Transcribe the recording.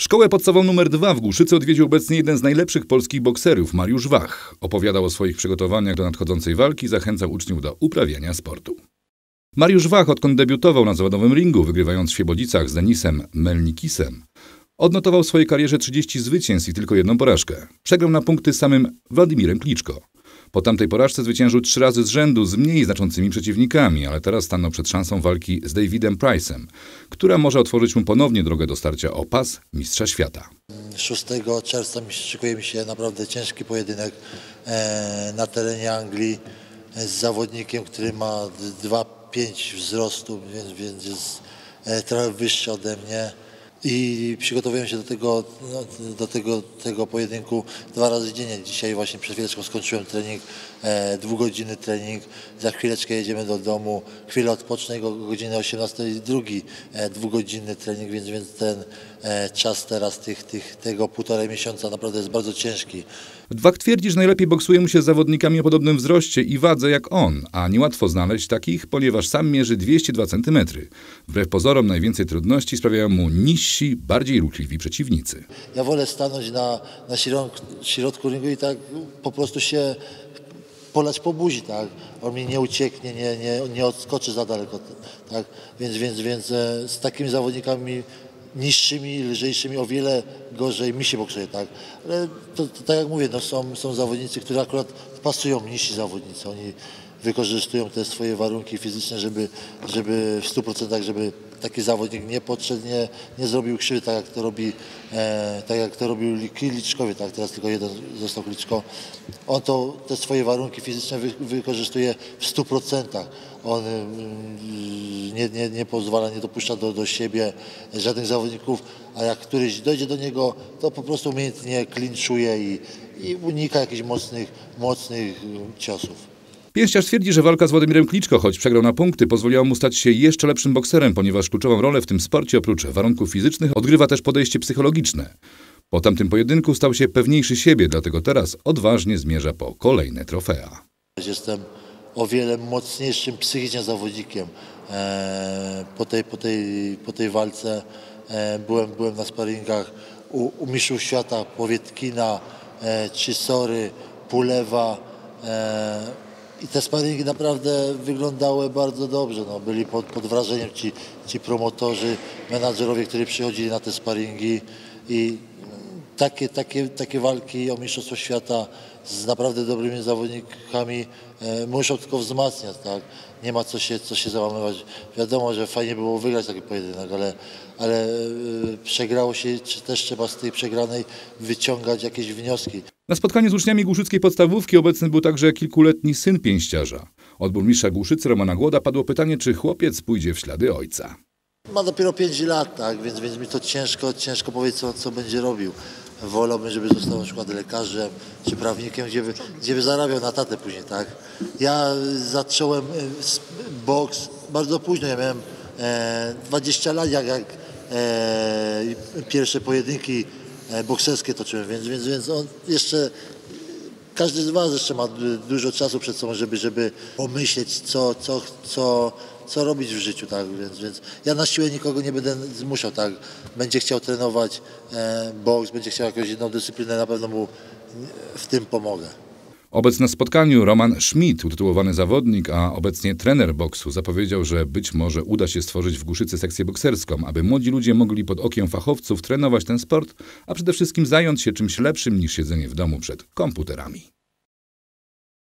Szkołę podstawową numer 2 w Głuszycy odwiedził obecnie jeden z najlepszych polskich bokserów, Mariusz Wach. Opowiadał o swoich przygotowaniach do nadchodzącej walki, zachęcał uczniów do uprawiania sportu. Mariusz Wach, odkąd debiutował na zawodowym ringu, wygrywając w Świebodzicach z Denisem Melnikisem, odnotował w swojej karierze 30 zwycięstw i tylko jedną porażkę. Przegrał na punkty samym Władimirem Kliczko. Po tamtej porażce zwyciężył trzy razy z rzędu z mniej znaczącymi przeciwnikami, ale teraz stanął przed szansą walki z Davidem Price'em, która może otworzyć mu ponownie drogę do starcia o pas Mistrza Świata. 6 czerwca szykuje mi się naprawdę ciężki pojedynek e, na terenie Anglii z zawodnikiem, który ma 2,5 wzrostu, więc, więc jest e, trochę wyższy ode mnie i przygotowuję się do tego, do tego, tego pojedynku dwa razy dziennie. Dzisiaj właśnie przed chwileczką skończyłem trening, e, dwugodzinny trening. Za chwileczkę jedziemy do domu, chwilę odpocznę, o godzinie 18 drugi e, dwugodzinny trening, więc, więc ten e, czas teraz tych, tych, tego półtorej miesiąca naprawdę jest bardzo ciężki. Dwak twierdzi, że najlepiej boksuje mu się z zawodnikami o podobnym wzroście i wadze jak on, a niełatwo znaleźć takich, ponieważ sam mierzy 202 cm. Wbrew pozorom najwięcej trudności sprawiają mu niżsi, bardziej ruchliwi przeciwnicy. Ja wolę stanąć na, na środku, środku ringu i tak po prostu się polać po buzi, tak? On mi nie ucieknie, nie, nie, nie odskoczy za daleko, tak? Więc, więc, więc e, z takimi zawodnikami niższymi, lżejszymi, o wiele gorzej mi się boksuje, tak? Ale to, to, tak jak mówię, no są, są zawodnicy, którzy akurat pasują niżsi zawodnicy. Oni wykorzystują te swoje warunki fizyczne, żeby, żeby w 100% żeby taki zawodnik nie podszedł, nie, zrobił krzywy, tak jak to robi, e, tak jak to robił Liczkowie, tak teraz tylko jeden został Liczko. On to, te swoje warunki fizyczne wy, wykorzystuje w 100%. On y, nie, nie, nie pozwala, nie dopuszcza do, do siebie żadnych zawodników, a jak któryś dojdzie do niego, to po prostu umiejętnie klinczuje i, i unika jakichś mocnych, mocnych ciosów. Pięściarz twierdzi, że walka z Władimirem Kliczko, choć przegrał na punkty, pozwoliła mu stać się jeszcze lepszym bokserem, ponieważ kluczową rolę w tym sporcie oprócz warunków fizycznych odgrywa też podejście psychologiczne. Po tamtym pojedynku stał się pewniejszy siebie, dlatego teraz odważnie zmierza po kolejne trofea. Jestem o wiele mocniejszym psychicznie zawodnikiem. E, po tej, po tej, po tej walce e, byłem, byłem na sparingach u, u mistrzów świata Powietkina, e, Czysory, Pulewa. I te sparingi naprawdę wyglądały bardzo dobrze. No, byli pod, pod wrażeniem ci, ci promotorzy, menadżerowie, którzy przychodzili na te sparingi i takie, takie, takie walki o Mistrzostwo Świata z naprawdę dobrymi zawodnikami e, muszą tylko wzmacniać, tak? Nie ma co się, co się załamywać. Wiadomo, że fajnie było wygrać taki pojedynek, ale, ale e, przegrało się, czy też trzeba z tej przegranej wyciągać jakieś wnioski. Na spotkaniu z uczniami Głuszyckiej Podstawówki obecny był także kilkuletni syn pięściarza. Od burmistrza Głuszycy Romana Głoda padło pytanie, czy chłopiec pójdzie w ślady ojca. Ma dopiero 5 lat, tak, więc, więc mi to ciężko, ciężko powiedzieć, co, co będzie robił. Wolałbym, żeby został na przykład lekarzem czy prawnikiem, gdzie by, gdzie by zarabiał na tatę później, tak. Ja zacząłem e, boks bardzo późno, ja miałem e, 20 lat, jak, jak e, pierwsze pojedynki bokserskie toczyłem, więc, więc, więc on jeszcze każdy z Was jeszcze ma dużo czasu przed sobą, żeby, żeby pomyśleć, co, co, co, co robić w życiu, tak, więc, więc ja na siłę nikogo nie będę zmuszał, tak, będzie chciał trenować e, boks, będzie chciał jakąś jedną dyscyplinę, na pewno mu w tym pomogę. Obecny na spotkaniu Roman Schmidt, utytułowany zawodnik, a obecnie trener boksu, zapowiedział, że być może uda się stworzyć w Głuszycy sekcję bokserską, aby młodzi ludzie mogli pod okiem fachowców trenować ten sport, a przede wszystkim zająć się czymś lepszym niż siedzenie w domu przed komputerami.